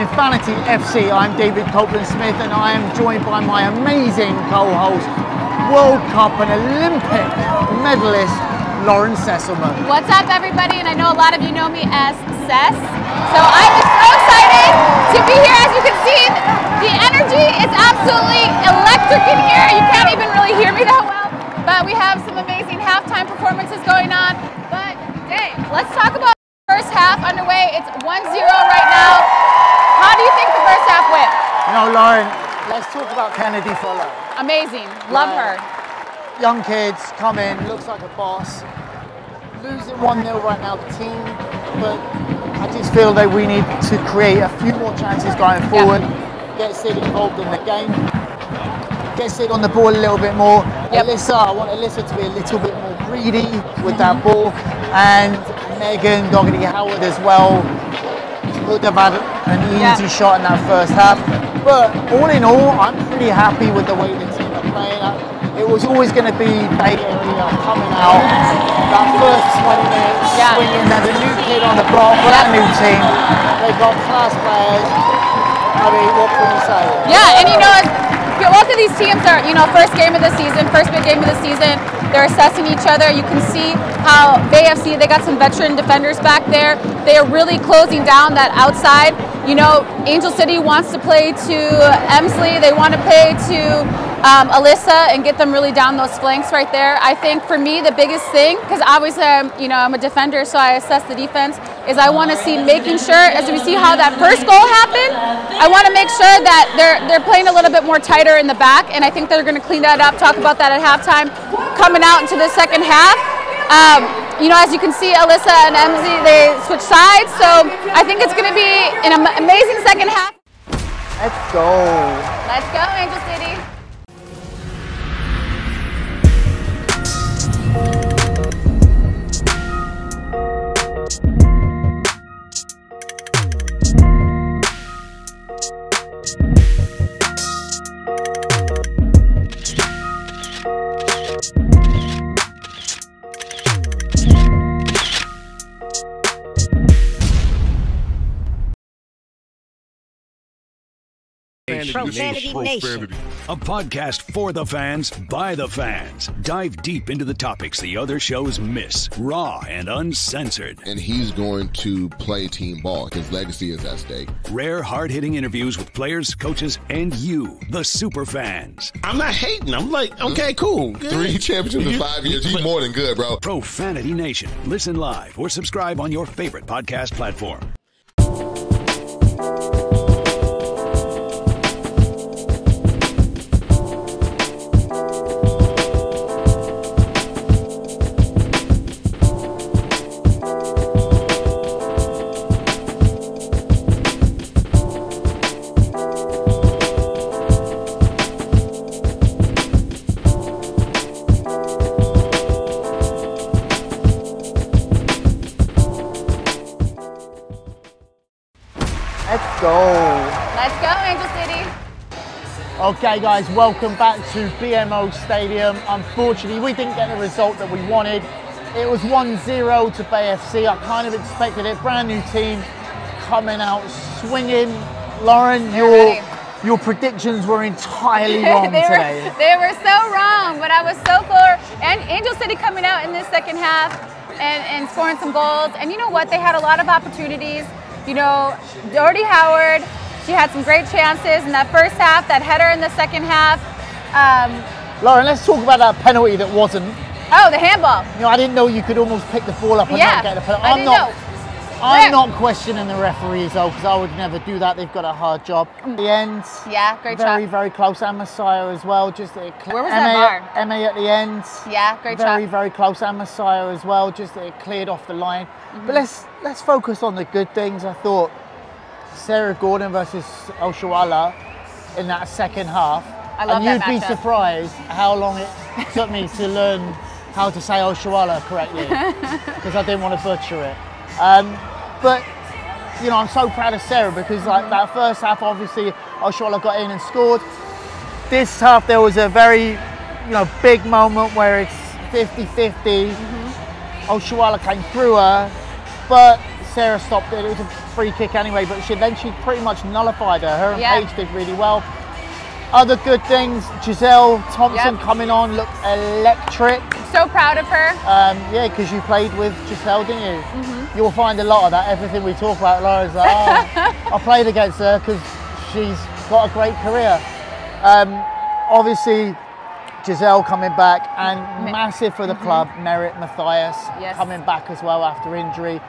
Infanity FC. I'm David Copeland Smith and I am joined by my amazing co-host, World Cup and Olympic medalist, Lauren Sesselmann. What's up everybody? And I know a lot of you know me as Sess. So I'm so excited to be here. As you can see, the energy is absolutely electric in here. You can't even really hear me that well. But we have some amazing halftime performances going on. But Dave, let's talk about First half underway. It's 1-0 right now. How do you think the first half went? You know, Lauren, let's talk about Kennedy Fuller. Amazing. Love her. Young kids come in, looks like a boss. Losing 1-0 right now, the team, but I just feel that we need to create a few more chances going forward. Yeah. Get Sid involved in the game. Get Sid on the ball a little bit more. Yep. Alyssa, I want Alyssa to be a little bit more greedy with that ball. And Megan Doherty Howard as well could have had an easy yeah. shot in that first half. But all in all, I'm pretty happy with the way the team are playing. It was always going to be Bay Area coming out. That first 20 minutes, yeah. swinging. There's a new kid on the block, for that new team. They've got class players. I mean, what can you say? Yeah, and you know, both of these teams are, you know, first game of the season, first big game of the season. They're assessing each other. You can see how Bay FC, they got some veteran defenders back there. They are really closing down that outside. You know, Angel City wants to play to Emslie. They want to play to um, Alyssa and get them really down those flanks right there. I think for me, the biggest thing, because obviously I'm, you know, I'm a defender, so I assess the defense, is I want to see making sure, as we see how that first goal happened, I want to make sure that they're, they're playing a little bit more tighter in the back, and I think they're going to clean that up, talk about that at halftime, coming out into the second half. Um, you know, as you can see, Alyssa and Emzy, they switch sides, so I think it's going to be an amazing second half. Let's go. Let's go, Angel City. Profanity, Nation. A podcast for the fans, by the fans. Dive deep into the topics the other shows miss, raw and uncensored. And he's going to play team ball. His legacy is at stake. Rare, hard hitting interviews with players, coaches, and you, the super fans. I'm not hating. I'm like, okay, cool. Good. Three championships in five years. You more than good, bro. Profanity Nation. Listen live or subscribe on your favorite podcast platform. Okay guys, welcome back to BMO Stadium. Unfortunately, we didn't get the result that we wanted. It was 1-0 to Bay FC. I kind of expected it. Brand new team coming out swinging. Lauren, your your predictions were entirely wrong they today. Were, they were so wrong, but I was so for and Angel City coming out in this second half and, and scoring some goals. And you know what? They had a lot of opportunities. You know, Doherty Howard, she had some great chances in that first half, that header in the second half. Um, Lauren, let's talk about that penalty that wasn't. Oh, the handball. You know, I didn't know you could almost pick the ball up and yeah, not get the penalty. I'm not. Know. I'm not questioning the referees though, because I would never do that. They've got a hard job. At the end, yeah, great very, shot. very close. And Messiah as well. Just Where was that bar? MA at the end. Yeah, great very, shot. Very, very close. And Messiah as well. Just it cleared off the line. Mm-hmm. But let's let's focus on the good things. I thought Sarah Gordon versus Oshoala in that second half. I love and you'd be surprised how long it took me to learn how to say Oshoala correctly because I didn't want to butcher it. Um, but you know, I'm so proud of Sarah because like that first half, obviously Oshoala got in and scored. This half, there was a very, you know, big moment where it's 50-50. Mm-hmm. Oshoala came through her, but Sarah stopped it. It was a free kick anyway, but she then she pretty much nullified her. Her and Yeah. Paige did really well. Other good things, Gisele Thompson Yep. coming on looked electric. So proud of her. Um, yeah, because you played with Gisele, didn't you? Mm-hmm. You'll find a lot of that. Everything we talk about, Laura's like, oh, I played against her because she's got a great career. Um, obviously, Gisele coming back and massive for the club. Merritt Mathias. Yes. coming back as well after injury.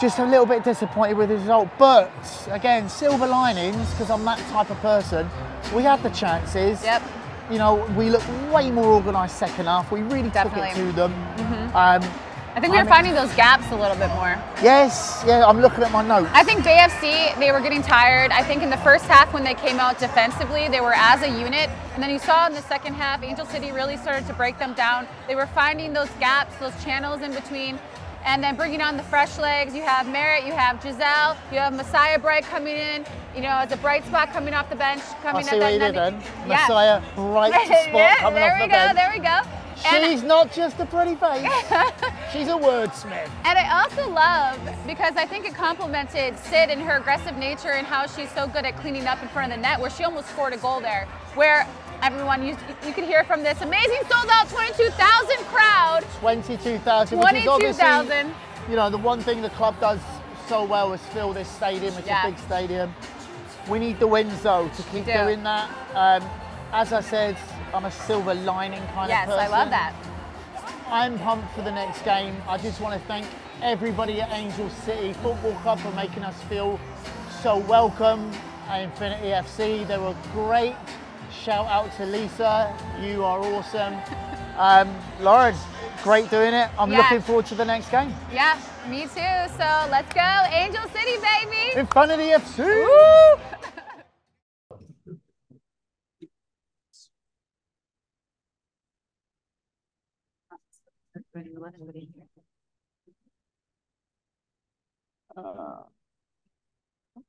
Just a little bit disappointed with the result, but again, silver linings because I'm that type of person. We had the chances. Yep. You know, we looked way more organised second half. We really Definitely. took it to them. Mm-hmm. Um, I think we I were mean- finding those gaps a little bit more. yes, yeah, I'm looking at my notes. I think BFC, they were getting tired. I think in the first half when they came out defensively, they were as a unit. And then you saw in the second half, Angel City really started to break them down. They were finding those gaps, those channels in between. And then bringing on the fresh legs. You have Merritt, you have Gisele, you have Messiah Bright coming in, you know, as a bright spot coming off the bench, I coming see at what you did then. Yeah. Messiah, bright spot Yeah, coming there off we the go, bench. there we go. And- She's not just a pretty face. She's a wordsmith. And I also love because I think it complemented Sid and her aggressive nature and how she's so good at cleaning up in front of the net, where she almost scored a goal there. Where everyone, you, you could hear from this amazing sold out 22,000 crowd. 22,000, which is obviously, 22,000. you know, the one thing the club does so well is fill this stadium. It's Yeah. a big stadium. We need the wins though to keep do. doing that. Um, as I said, I'm a silver lining kind Yes, of person. Yes, I love that. I'm pumped for the next game. I just want to thank everybody at Angel City Football Club for making us feel so welcome at Infanity FC. They were great. Shout out to Lisa. You are awesome. Um, Lauren, great doing it. I'm Yeah. looking forward to the next game. Yeah, me too. So let's go, Angel City, baby. Infanity FC. Woo!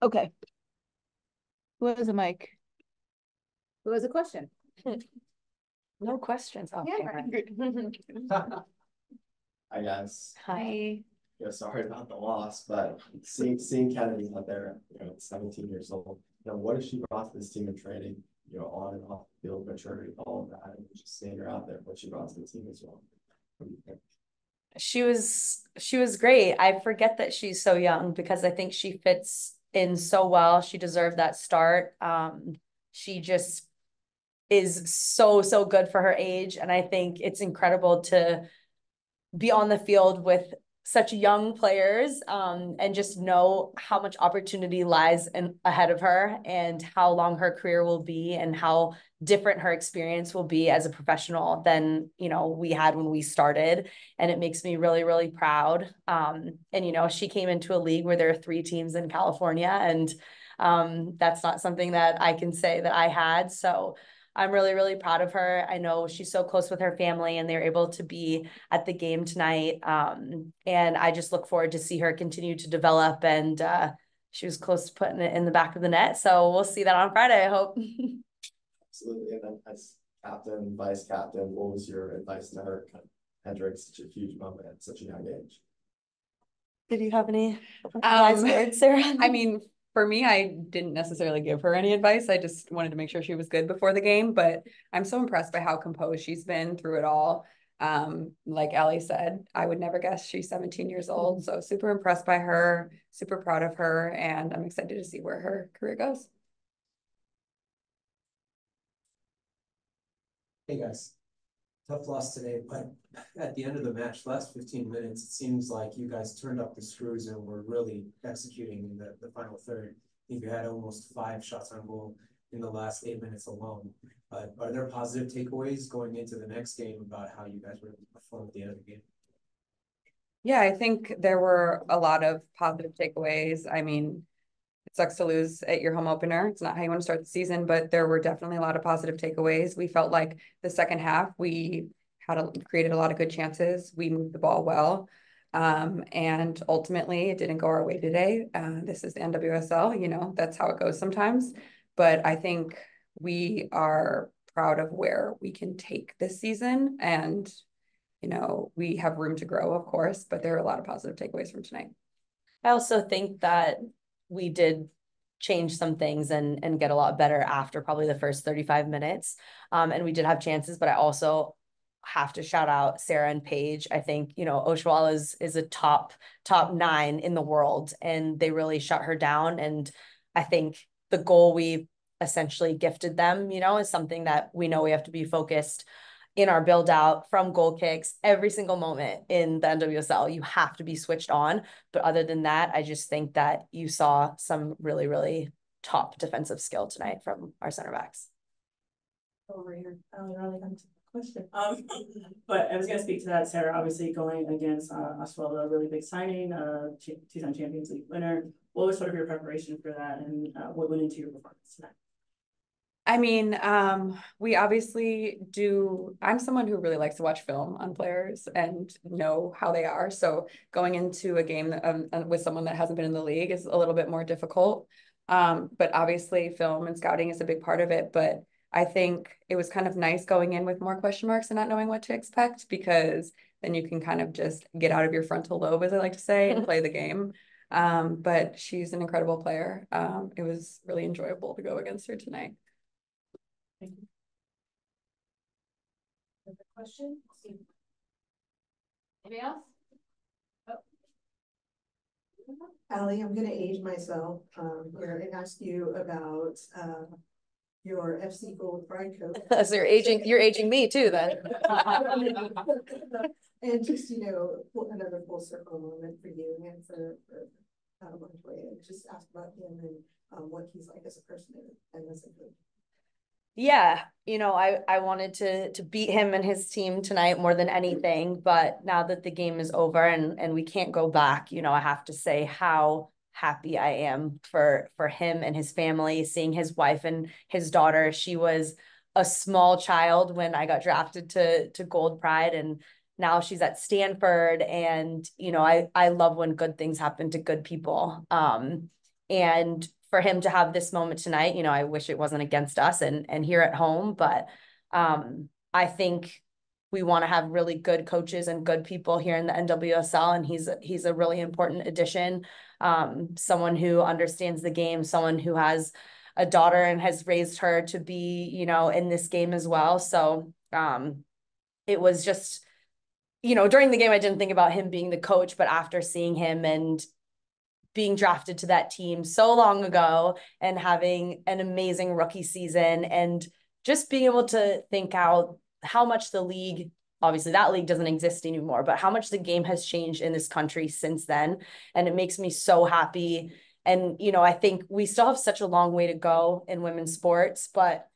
Okay. Who has a mic? Who has a question? No questions. Oh, Yeah. Karen. I guess. Hi. Yeah, sorry about the loss, but seeing seeing Kennedy out there, you know, seventeen years old, you know, what has she brought to this team in training? You know, on and off the field maturity, all of that, and just seeing her out there, what she brought to the team as well. What do you think? She was she was great. I forget that she's so young because I think she fits in so well. She deserved that start. Um, she just is so so good for her age, and I think it's incredible to be on the field with such young players um, and just know how much opportunity lies in, ahead of her and how long her career will be and how different her experience will be as a professional than you know we had when we started and it makes me really really proud. Um, and you know she came into a league where there are three teams in california and um, that's not something that i can say that i had so i'm really really proud of her. I know she's so close with her family and they're able to be at the game tonight um, and i just look forward to see her continue to develop and uh, she was close to putting it in the back of the net. So we'll see that on friday i hope. Absolutely, and then as captain, vice captain, what was your advice to her? Kind of Entering such a huge moment at such a young age. did you have any Um, words sarah I mean, for me, I didn't necessarily give her any advice. I just wanted to make sure she was good before the game, but I'm so impressed by how composed she's been through it all. Um, like Ellie said, I would never guess she's 17 years old. So super impressed by her, super proud of her, and I'm excited to see where her career goes. Hey guys, tough loss today, but at the end of the match, last fifteen minutes, it seems like you guys turned up the screws and were really executing in the, the final third. I think you had almost five shots on goal in the last eight minutes alone. Are there positive takeaways going into the next game about how you guys were able to perform at the end of the game? Yeah, I think there were a lot of positive takeaways. I mean, it sucks to lose at your home opener. It's not how you want to start the season, but there were definitely a lot of positive takeaways. We felt like the second half, we had a, created a lot of good chances. We moved the ball well. Um, and ultimately it didn't go our way today. Uh, this is the NWSL, you know, that's how it goes sometimes. But I think we are proud of where we can take this season and you know, we have room to grow, of course, but there are a lot of positive takeaways from tonight. I also think that we did change some things and and get a lot better after probably the first 35 minutes. Um, and we did have chances, but I also have to shout out Sarah and Paige. I think, you know, Oshoala is is a top top nine in the world and they really shut her down. And I think the goal we essentially gifted them, you know, is something that we know we have to be focused in our build out from goal kicks every single moment in the NWSL. You have to be switched on. But other than that, I just think that you saw some really, really top defensive skill tonight from our center backs. Over here, oh, really question. Um, but I was going to speak to that, Sarah. Obviously, going against uh, Oshoala, a really big signing, uh, two-time Champions League winner. What was sort of your preparation for that, and uh, what went into your performance tonight? I mean, um, we obviously do. I'm someone who really likes to watch film on players and know how they are. So going into a game um, uh, with someone that hasn't been in the league is a little bit more difficult. Um, but obviously, film and scouting is a big part of it. But I think it was kind of nice going in with more question marks and not knowing what to expect because then you can kind of just get out of your frontal lobe, as I like to say, and play the game. Um, but she's an incredible player. Um, it was really enjoyable to go against her tonight. Thank you. Another question? Anybody else? Oh. Allie, I'm going to age myself um, here and ask you about uh, your FC Gold Pride coach. so you're aging, you're aging me too then. and just, you know, another full circle moment for you and for, for Albertin Montoya. Just ask about him and um, what he's like as a person and as a coach yeah, you know, I I wanted to to beat him and his team tonight more than anything, but now that the game is over and and we can't go back, you know, I have to say how happy I am for for him and his family, seeing his wife and his daughter. She was a small child when I got drafted to to Gold Pride and now she's at Stanford and you know, I I love when good things happen to good people. Um and for him to have this moment tonight, you know, I wish it wasn't against us and and here at home, but um, I think we want to have really good coaches and good people here in the NWSL, and he's he's a really important addition. Um, someone who understands the game, someone who has a daughter and has raised her to be, you know, in this game as well. So um, it was just, you know, during the game, I didn't think about him being the coach, but after seeing him and being drafted to that team so long ago and having an amazing rookie season and just being able to think out how much the league obviously that league doesn't exist anymore but how much the game has changed in this country since then. And it makes me so happy. And you know i think we still have such a long way to go in women's sports but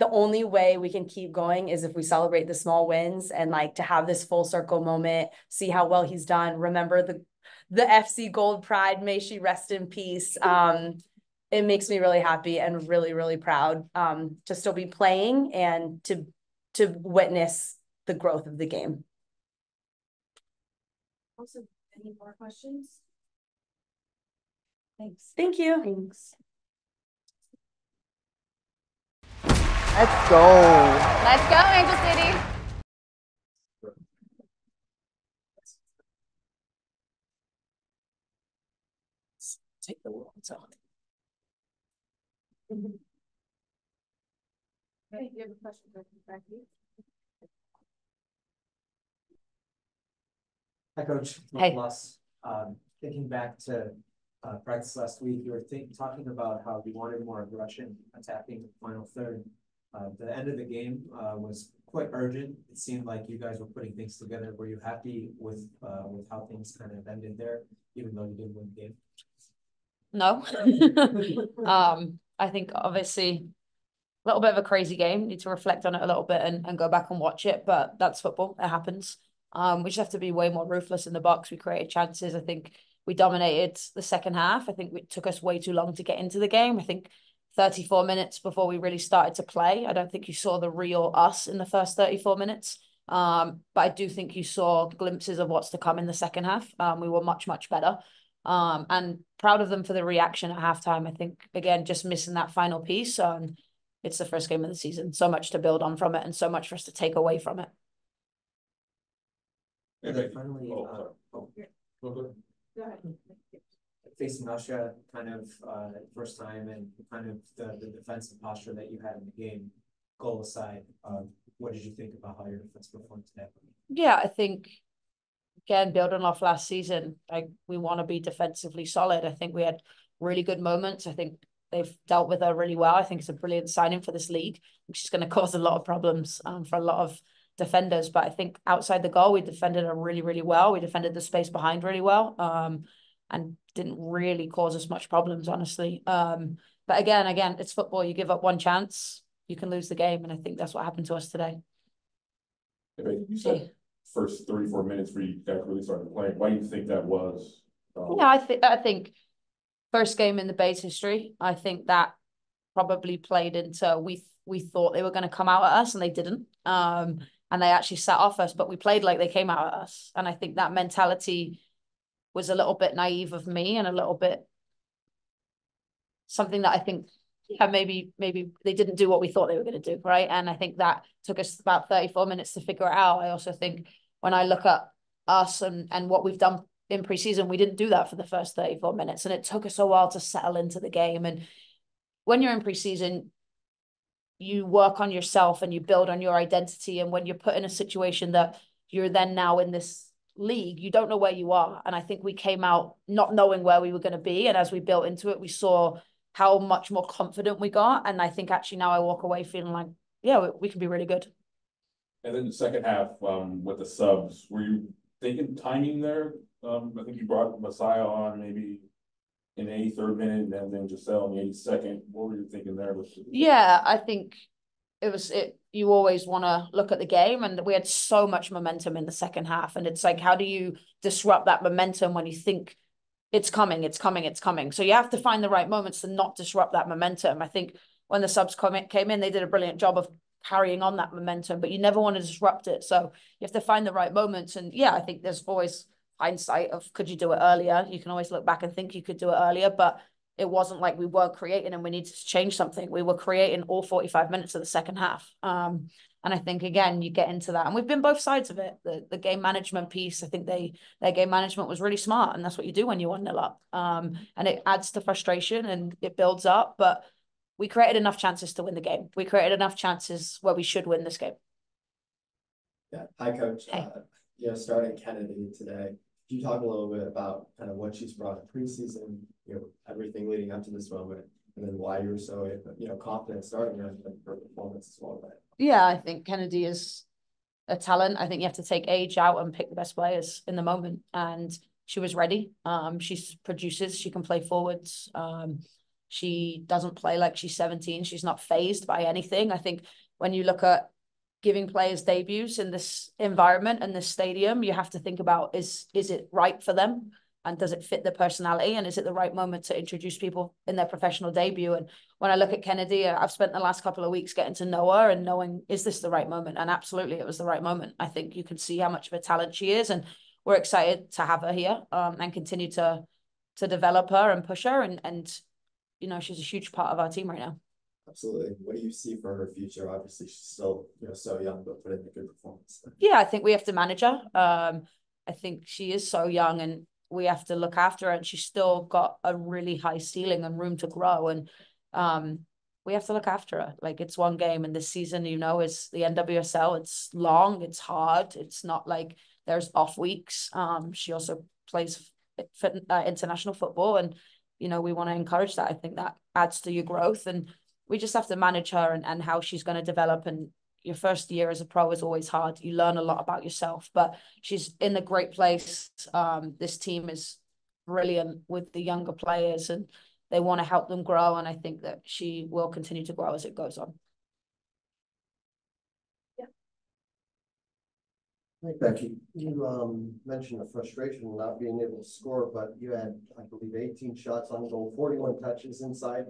the only way we can keep going is if we celebrate the small wins and like to have this full circle moment see how well he's done remember the the FC Gold Pride. May she rest in peace. Um, it makes me really happy and really, really proud um, to still be playing and to to witness the growth of the game. Also, any more questions? Thanks. Thank you. Thanks. Let's go. Let's go, Angel City. Take the world on. Okay, you have a question for Becky? Hi, Coach. Hey. Plus, um, thinking back to uh, practice last week, you were think, talking about how you wanted more aggression attacking the final third. Uh, the end of the game uh, was quite urgent. It seemed like you guys were putting things together. Were you happy with uh, with how things kind of ended there, even though you didn't win the game? No. um, I think obviously a little bit of a crazy game. Need to reflect on it a little bit and, and go back and watch it. But that's football. It happens. Um, we just have to be way more ruthless in the box. We created chances. I think we dominated the second half. I think it took us way too long to get into the game. I think 34 minutes before we really started to play. I don't think you saw the real us in the first 34 minutes. Um, but I do think you saw glimpses of what's to come in the second half. Um, we were much, much better. Um, and proud of them for the reaction at halftime. I think again, just missing that final piece. Um, it's the first game of the season. So much to build on from it, and so much for us to take away from it. And then finally, oh, uh, oh. Go ahead. facing Austria kind of uh, first time and kind of the, the defensive posture that you had in the game, goal aside, um, what did you think about how your defense performed today? Yeah, I think again building off last season, like we want to be defensively solid. I think we had really good moments. I think they've dealt with her really well. I think it's a brilliant signing for this league, which is going to cause a lot of problems um, for a lot of defenders. But I think outside the goal, we defended her really, really well. We defended the space behind really well, um, and didn't really cause us much problems, honestly. Um, but again, again, it's football. You give up one chance, you can lose the game, and I think that's what happened to us today. Said first three, four minutes where you guys really started playing. Why do you think that was? Um, yeah, I think I think first game in the Bays history. I think that probably played into we we thought they were going to come out at us and they didn't. Um, and they actually sat off us, but we played like they came out at us. And I think that mentality was a little bit naive of me and a little bit something that I think yeah maybe maybe they didn't do what we thought they were going to do right and I think that took us about 34 minutes to figure it out I also think when I look at us and and what we've done in preseason we didn't do that for the first 34 minutes and it took us a while to settle into the game and when you're in preseason you work on yourself and you build on your identity. And when you're put in a situation that you're then now in this league, you don't know where you are. And I think we came out not knowing where we were going to be. And as we built into it, we saw how much more confident we got. And I think actually now I walk away feeling like, yeah, we, we can be really good. And then the second half um, with the subs, were you thinking timing there? Um, I think you brought Messiah on maybe in the 83rd minute and then Gisele in the 82nd. What were you thinking there? Yeah, I think it was it. You always want to look at the game, and we had so much momentum in the second half, and it's like, how do you disrupt that momentum when you think it's coming, it's coming, it's coming? So you have to find the right moments to not disrupt that momentum. I think when the subs came in, they did a brilliant job of carrying on that momentum, but you never want to disrupt it. So you have to find the right moments, and yeah, I think there's always hindsight of could you do it earlier? You can always look back and think you could do it earlier, but it wasn't like we weren't creating and we needed to change something. We were creating all 45 minutes of the second half. Um, and I think again, you get into that, and we've been both sides of it. The the game management piece, I think they their game management was really smart, and that's what you do when you one nil up. Um, and it adds to frustration and it builds up. But we created enough chances to win the game. We created enough chances where we should win this game. Yeah, hi, coach. Hey. Uh, you know, starting Kennedy today, can you talk a little bit about kind of what she's brought in preseason, you know, everything leading up to this moment, and then why you're so, you know, confident starting her and her performance as well? Right? Yeah, I think Kennedy is a talent. I think you have to take age out and pick the best players in the moment. And she was ready. Um, she produces, she can play forwards. Um, she doesn't play like she's 17. She's not phased by anything. I think when you look at giving players debuts in this environment and this stadium, you have to think about is is it right for them and does it fit their personality and is it the right moment to introduce people in their professional debut? And when I look at Kennedy, I've spent the last couple of weeks getting to know her and knowing is this the right moment? And absolutely, it was the right moment. I think you can see how much of a talent she is, and we're excited to have her here um, and continue to to develop her and push her and and you know she's a huge part of our team right now. Absolutely. What do you see for her future? Obviously, she's still you know so young, but put in a good performance. Yeah, I think we have to manage her. Um, I think she is so young, and we have to look after her. And she's still got a really high ceiling and room to grow. And um, we have to look after her. Like it's one game, and this season, you know, is the NWSL. It's long, it's hard. It's not like there's off weeks. Um, she also plays uh, international football, and you know, we want to encourage that. I think that adds to your growth and we just have to manage her and, and how she's going to develop and your first year as a pro is always hard. You learn a lot about yourself but she's in a great place. Um, this team is brilliant with the younger players and they want to help them grow and i think that she will continue to grow as it goes on Hey Becky, you um, mentioned the frustration of not being able to score, but you had, I believe, 18 shots on goal, 41 touches inside.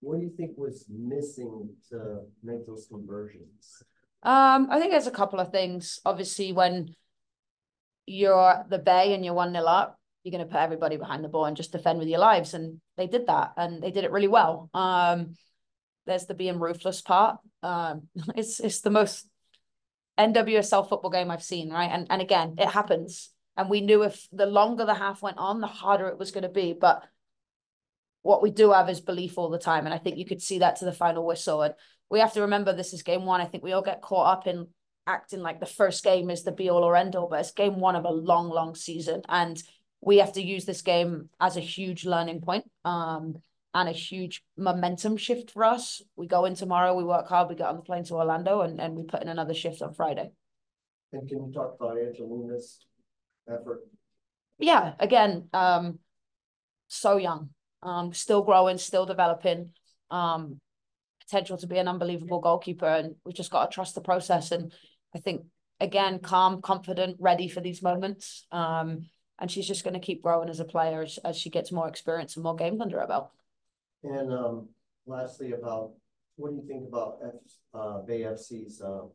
What do you think was missing to make those conversions? Um, I think there's a couple of things. Obviously, when you're the Bay and you're one nil up, you're going to put everybody behind the ball and just defend with your lives, and they did that, and they did it really well. Um, there's the being ruthless part. Um, it's it's the most NWSL football game I've seen, right? And and again, it happens, and we knew if the longer the half went on, the harder it was going to be, but what we do have is belief all the time. And I think you could see that to the final whistle. And we have to remember this is game one. I think we all get caught up in acting like the first game is the be all or end all, but it's game one of a long, long season. And we have to use this game as a huge learning point, um, and a huge momentum shift for us. We go in tomorrow, we work hard, we get on the plane to Orlando, and, and we put in another shift on Friday. And can you talk about Angelina's effort? Yeah, again, um, so young, um, still growing, still developing, um, potential to be an unbelievable goalkeeper, and we've just got to trust the process. And I think again, calm, confident, ready for these moments. Um, and she's just going to keep growing as a player as, as she gets more experience and more games under her belt. And um, lastly, about what do you think about F, uh, Bay FC's uh,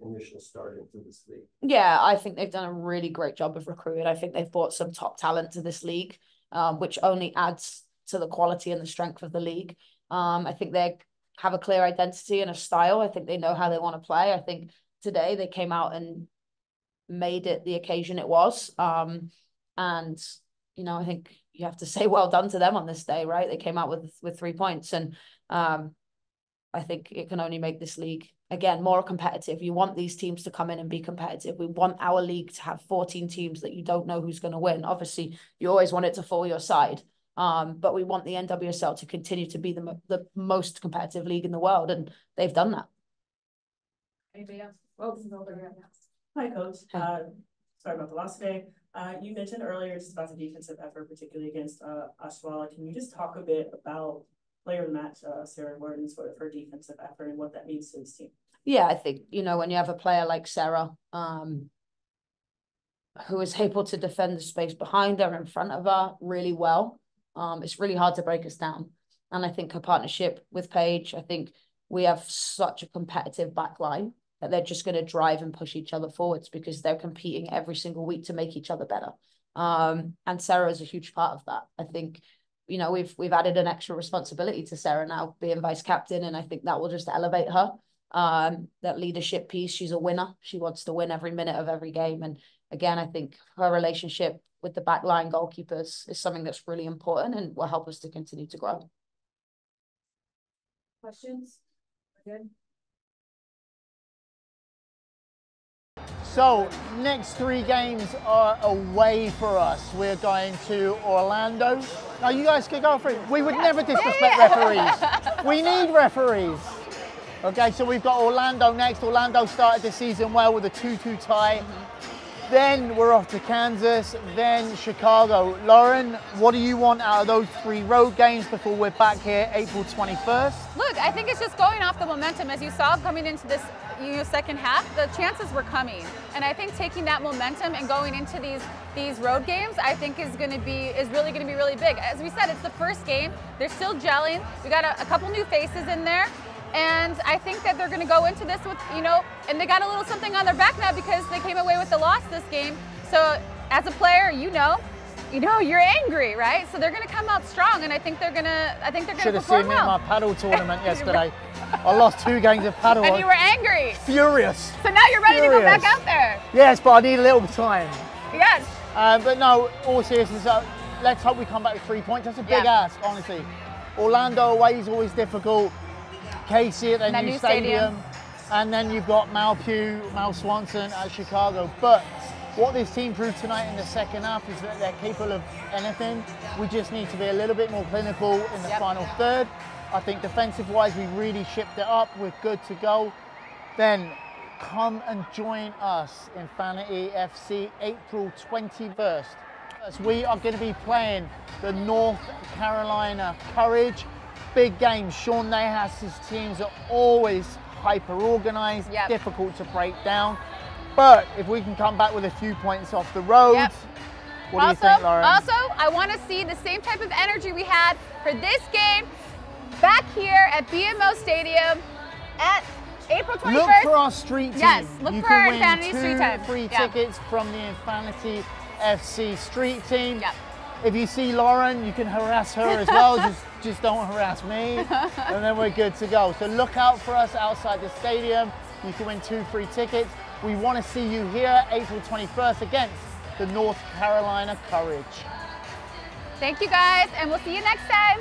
initial start into this league? Yeah, I think they've done a really great job of recruiting. I think they've brought some top talent to this league, um, which only adds to the quality and the strength of the league. Um, I think they have a clear identity and a style. I think they know how they want to play. I think today they came out and made it the occasion it was. Um, and you know, I think you have to say well done to them on this day, right? They came out with with three points, and um, I think it can only make this league again more competitive. You want these teams to come in and be competitive. We want our league to have 14 teams that you don't know who's going to win. Obviously, you always want it to fall your side. Um, but we want the NWSL to continue to be the the most competitive league in the world, and they've done that. Anybody else? Oh, Hi, coach. Uh, sorry about the last today. Uh, you mentioned earlier just about the defensive effort, particularly against uh, Oshoala. Can you just talk a bit about player of match, uh, Sarah Gordon's for her defensive effort and what that means to this team? Yeah, I think, you know, when you have a player like Sarah, um, who is able to defend the space behind her, and in front of her really well, um, it's really hard to break us down. And I think her partnership with Paige, I think we have such a competitive back line that they're just going to drive and push each other forwards because they're competing every single week to make each other better. Um, and Sarah is a huge part of that. I think, you know, we've we've added an extra responsibility to Sarah now being vice captain, and I think that will just elevate her. Um, that leadership piece. She's a winner. She wants to win every minute of every game. And again, I think her relationship with the backline goalkeepers is something that's really important and will help us to continue to grow. Questions? Good. So, next three games are away for us. We're going to Orlando. Now, you guys can go for it. We would never disrespect referees. We need referees. Okay, so we've got Orlando next. Orlando started the season well with a 2-2 tie. Mm -hmm. Then we're off to Kansas, then Chicago. Lauren, what do you want out of those three road games before we're back here April 21st? Look, I think it's just going off the momentum. As you saw coming into this you know, second half, the chances were coming. And I think taking that momentum and going into these these road games, I think is going to be is really going to be really big. As we said, it's the first game. They're still gelling. We got a, a couple new faces in there. And I think that they're going to go into this with, you know, and they got a little something on their back now because they came away with the loss this game. So as a player, you know, you know, you're angry, right? So they're going to come out strong, and I think they're going to, I think they're going to perform well. Should have seen me in my paddle tournament yesterday. I lost two games of paddle. And you were angry. Furious. So now you're ready Furious. to go back out there. Yes, but I need a little time. Yes. Uh, but no, all seriousness, uh, let's hope we come back with three points. That's a big yeah. ask, honestly. Orlando away is always difficult. KC at their new, new stadium. stadium. And then you've got Mal Pugh, Mal Swanson at Chicago. But what this team proved tonight in the second half is that they're capable of anything. We just need to be a little bit more clinical in the yep. final third. I think defensive wise, we really shipped it up. We're good to go. Then come and join us in Fantasy FC April 21st. As we are going to be playing the North Carolina Courage big game. Sean Nahas's teams are always hyper organised, yep. difficult to break down. But if we can come back with a few points off the road, yep. what also, do you think, Lauren? Also, I want to see the same type of energy we had for this game back here at BMO Stadium at April 21st. Look for our street team. Yes, look you for our Infanity Street Time. free tickets from the Infanity FC street team. Yep. If you see Lauren, you can harass her as well. just, just don't harass me, and then we're good to go. So look out for us outside the stadium. You can win two free tickets. We want to see you here April 21st against the North Carolina Courage. Thank you guys, and we'll see you next time.